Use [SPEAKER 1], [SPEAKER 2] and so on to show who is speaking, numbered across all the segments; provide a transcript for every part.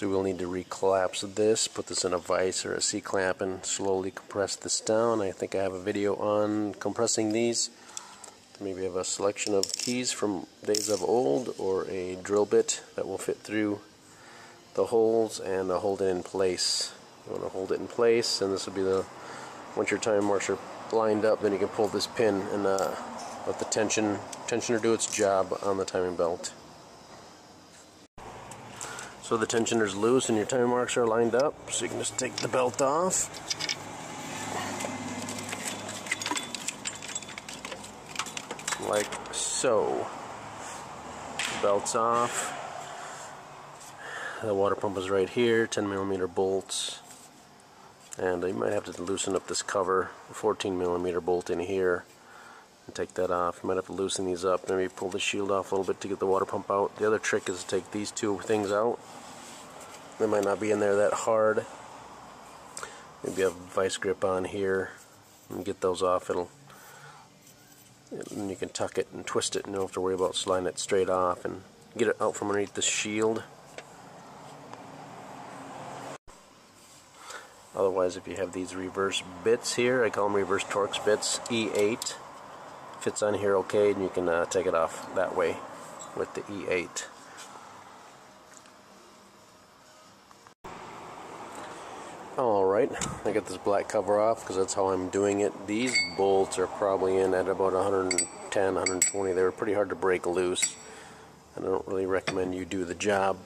[SPEAKER 1] So we'll need to recollapse this, put this in a vise or a C-clamp and slowly compress this down. I think I have a video on compressing these. Maybe I have a selection of keys from days of old or a drill bit that will fit through the holes and hold it in place. You want to hold it in place and this will be the, once your time marks lined up then you can pull this pin and uh, let the tension tensioner do its job on the timing belt. So the tensioner's loose and your time marks are lined up so you can just take the belt off. Like so. Belt's off. The water pump is right here, 10 millimeter bolts. And you might have to loosen up this cover, 14 millimeter bolt in here. And take that off. You might have to loosen these up, maybe pull the shield off a little bit to get the water pump out. The other trick is to take these two things out. They might not be in there that hard. Maybe a vice grip on here and get those off. It'll and you can tuck it and twist it and you don't have to worry about sliding it straight off and get it out from underneath the shield. Otherwise, if you have these reverse bits here, I call them reverse Torx bits, E8, fits on here okay, and you can uh, take it off that way with the E8. Alright, I got this black cover off because that's how I'm doing it. These bolts are probably in at about 110, 120. They were pretty hard to break loose. I don't really recommend you do the job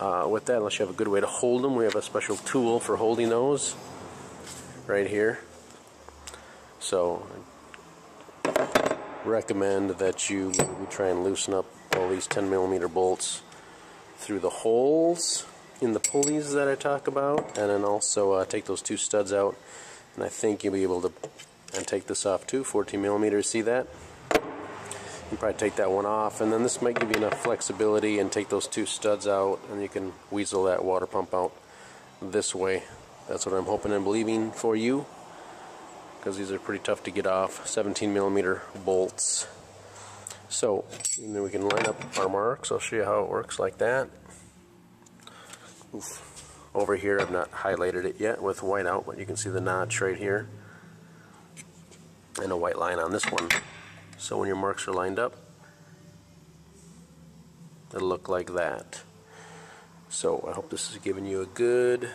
[SPEAKER 1] uh, with that unless you have a good way to hold them. We have a special tool for holding those right here. So I recommend that you try and loosen up all these 10 millimeter bolts through the holes in the pulleys that I talk about and then also uh, take those two studs out and I think you'll be able to and take this off too 14 millimeters see that? You probably take that one off and then this might give you enough flexibility and take those two studs out and you can weasel that water pump out this way. That's what I'm hoping and believing for you because these are pretty tough to get off 17 millimeter bolts. So then we can line up our marks. I'll show you how it works like that Over here I've not highlighted it yet with white out but you can see the notch right here and a white line on this one so when your marks are lined up, it'll look like that. So I hope this is giving you a good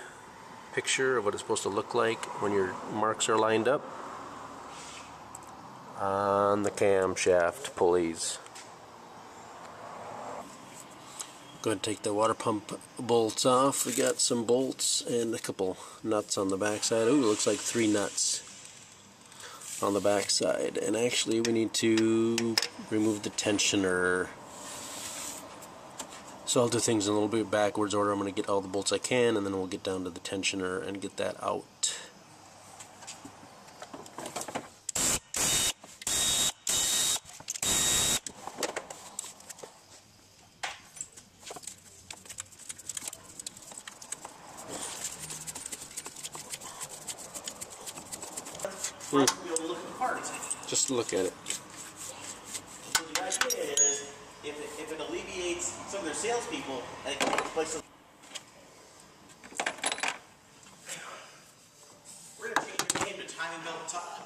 [SPEAKER 1] picture of what it's supposed to look like when your marks are lined up on the camshaft pulleys. Go ahead and take the water pump bolts off. We got some bolts and a couple nuts on the backside. Ooh, it looks like three nuts on the back side and actually we need to remove the tensioner so I'll do things in a little bit backwards order I'm going to get all the bolts I can and then we'll get down to the tensioner and get that out
[SPEAKER 2] Hmm parts.
[SPEAKER 1] Just look at it.
[SPEAKER 2] What the idea is, if it, if it alleviates some of their salespeople, and it can replace We're going to change your name to Timing Belt Todd.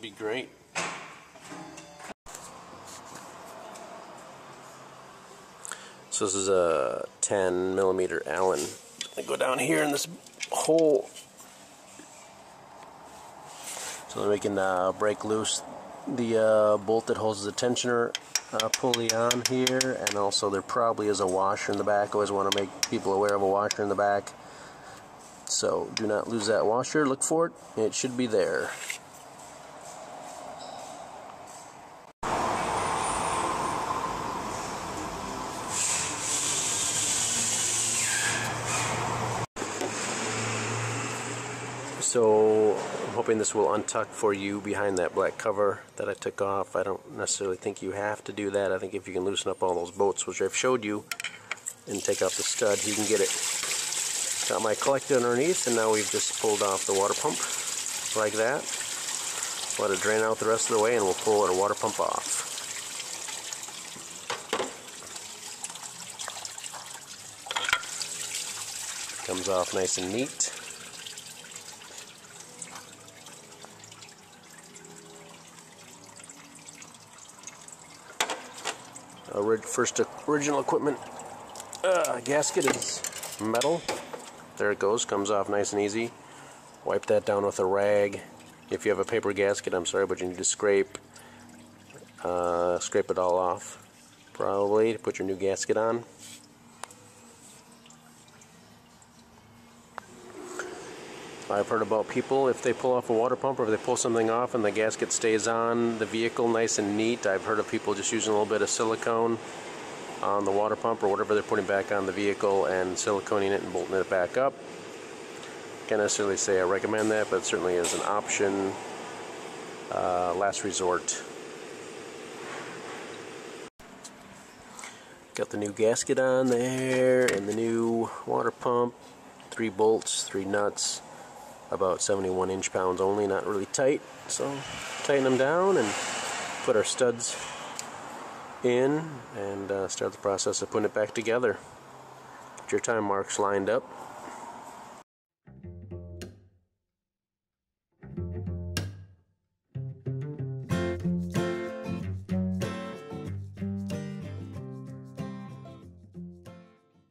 [SPEAKER 1] Be great. So this is a 10 millimeter Allen. I go down here in this hole so that we can uh, break loose the uh, bolt that holds the tensioner uh, pulley on here. And also there probably is a washer in the back. Always want to make people aware of a washer in the back. So do not lose that washer. Look for it. It should be there So I'm hoping this will untuck for you behind that black cover that I took off. I don't necessarily think you have to do that. I think if you can loosen up all those bolts, which I've showed you, and take off the stud, you can get it. Got my collector underneath, and now we've just pulled off the water pump like that. Let it drain out the rest of the way, and we'll pull our water pump off. comes off nice and neat. First original equipment uh, gasket is metal. There it goes, comes off nice and easy. Wipe that down with a rag. If you have a paper gasket, I'm sorry, but you need to scrape uh, scrape it all off probably to put your new gasket on. I've heard about people, if they pull off a water pump or if they pull something off and the gasket stays on the vehicle nice and neat, I've heard of people just using a little bit of silicone on the water pump or whatever they're putting back on the vehicle and siliconing it and bolting it back up. Can't necessarily say I recommend that, but certainly as an option, uh, last resort. Got the new gasket on there and the new water pump. Three bolts, three nuts, about 71 inch pounds only, not really tight. So tighten them down and put our studs in and uh, start the process of putting it back together. Get your time marks lined up.